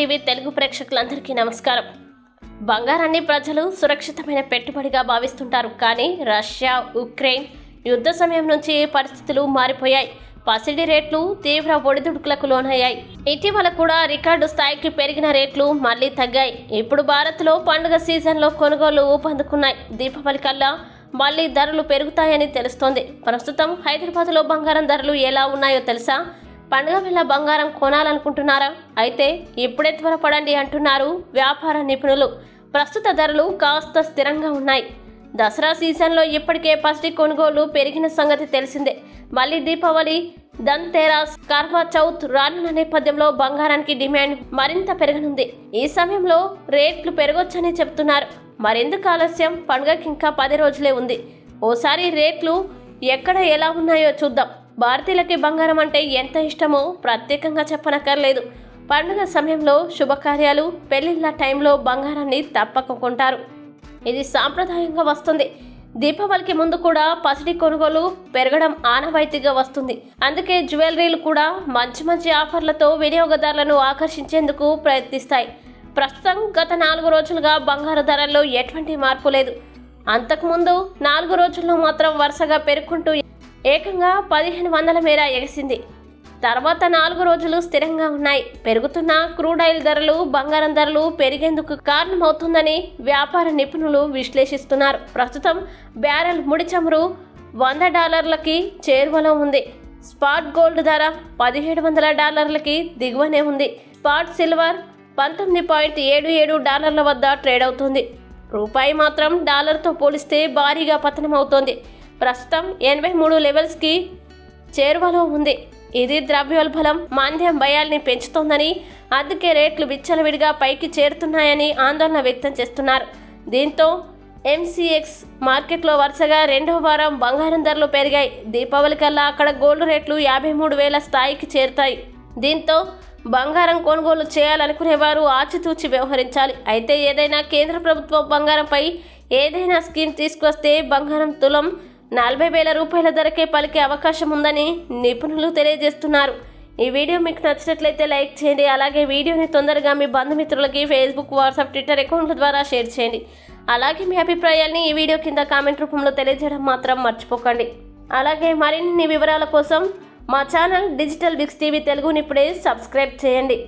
TV Telugu ప్రేక్షకులందరికీ నమస్కారం. బంగారాన్ని ప్రజలు సురక్షితమైన పెట్టుబడిగా భావిస్తుంటారు కానీ రష్యా ఉక్రెయిన్ యుద్ధ సమయం నుంచి పరిస్థితులు మారిపోయాయి. పసిడి రేట్లు తీవ్ర ఒడిదుడుకులకు లోనయ్యాయి. ఇటీవల కూడా రికార్డు స్థాయికి పెరిగిన రేట్లు మళ్ళీ తగ్గాయి. ఇప్పుడు భారత్లో పండుగ సీజన్లో కొనుగోలు ఊపందుకున్నాయి. దీపావళి కల్లా మళ్ళీ ధరలు పెరుగుతాయని తెలుస్తోంది. ప్రస్తుతం హైదరాబాద్లో బంగారం ధరలు ఎలా ఉన్నాయో తెలుసా? పండుగ వేళ బంగారం కొనాలనుకుంటున్నారా? అయితే ఇప్పుడే త్వరపడండి అంటున్నారు వ్యాపార నిపుణులు. ప్రస్తుత ధరలు కాస్త స్థిరంగా ఉన్నాయి. దసరా సీజన్లో ఇప్పటికే పసిడి కొనుగోలు పెరిగిన సంగతి తెలిసిందే. మళ్ళీ దీపావళి ధన్తేరాస్ కార్వా చౌత్ రానున్న నేపథ్యంలో బంగారానికి డిమాండ్ మరింత పెరగనుంది. ఈ సమయంలో రేట్లు పెరగొచ్చని చెప్తున్నారు. మరెందుకు ఆలస్యం? పండుగకి ఇంకా పది రోజులే ఉంది. ఓసారి రేట్లు ఎక్కడ ఎలా ఉన్నాయో చూద్దాం. భారతీయులకి బంగారం అంటే ఎంత ఇష్టమో ప్రత్యేకంగా చెప్పనక్కర్లేదు. పండుగ సమయంలో శుభకార్యాలు పెళ్ళిళ్ళ టైంలో బంగారాన్ని తప్పక కొంటారు ఇది సాంప్రదాయంగా వస్తుంది. దీపావళికి ముందు కూడా పసిడి కొనుగోలు పెరగడం ఆనవాయితీగా వస్తుంది. అందుకే జ్యువెలరీలు కూడా మంచి మంచి ఆఫర్లతో వినియోగదారులను ఆకర్షించేందుకు ప్రయత్నిస్తాయి. ప్రస్తుతం గత నాలుగు రోజులుగా బంగారు ధరల్లో ఎటువంటి మార్పు లేదు. అంతకుముందు నాలుగు రోజుల్లో మాత్రం వరుసగా పెరుగుకుంటూ ఏకంగా పదిహేను వందల మేర ఎగిసింది. తర్వాత నాలుగు రోజులు స్థిరంగా ఉన్నాయి. పెరుగుతున్న క్రూడాయిల్ ధరలు బంగారం ధరలు పెరిగేందుకు కారణమవుతుందని వ్యాపార నిపుణులు విశ్లేషిస్తున్నారు. ప్రస్తుతం బ్యారెల్ ముడి చమురు వంద డాలర్లకి చేరువలో ఉంది. స్పాట్ గోల్డ్ ధర పదిహేడు వందల డాలర్లకి దిగువనే ఉంది. స్పాట్ సిల్వర్ పంతొమ్మిది పాయింట్ ఏడు ఏడు డాలర్ల వద్ద ట్రేడ్ అవుతుంది. రూపాయి మాత్రం డాలర్తో పోలిస్తే భారీగా పతనమవుతోంది. ప్రస్తుతం ఎనభై మూడు లెవెల్స్కి చేరువలో ఉంది. ఇది ద్రవ్యోల్బలం మాంద్యం భయాల్ని పెంచుతోందని అందుకే రేట్లు విచ్చలవిడిగా పైకి చేరుతున్నాయని ఆందోళన వ్యక్తం చేస్తున్నారు. దీంతో ఎంసీఎక్స్ మార్కెట్లో వరుసగా రెండవ వారం బంగారం ధరలు పెరిగాయి. దీపావళి కల్లా అక్కడ గోల్డ్ రేట్లు యాభై మూడు వేల స్థాయికి చేరుతాయి. దీంతో బంగారం కొనుగోలు చేయాలనుకునేవారు ఆచితూచి వ్యవహరించాలి. అయితే ఏదైనా కేంద్ర ప్రభుత్వం బంగారంపై ఏదైనా స్కీమ్ తీసుకొస్తే బంగారం తులం నలభై వేల రూపాయల ధరకే పలికే అవకాశం ఉందని నిపుణులు తెలియజేస్తున్నారు. ఈ వీడియో మీకు నచ్చినట్లయితే లైక్ చేయండి అలాగే వీడియోని తొందరగా మీ బంధుమిత్రులకి ఫేస్బుక్ వాట్సాప్ ట్విట్టర్ అకౌంట్ల ద్వారా షేర్ చేయండి. అలాగే మీ అభిప్రాయాల్ని ఈ వీడియో కింద కామెంట్ రూపంలో తెలియజేయడం మాత్రం మర్చిపోకండి. అలాగే మరిన్ని వివరాల కోసం మా ఛానల్ డిజిటల్ బిగ్స్ టీవీ తెలుగుని ఇప్పుడే సబ్స్క్రైబ్ చేయండి.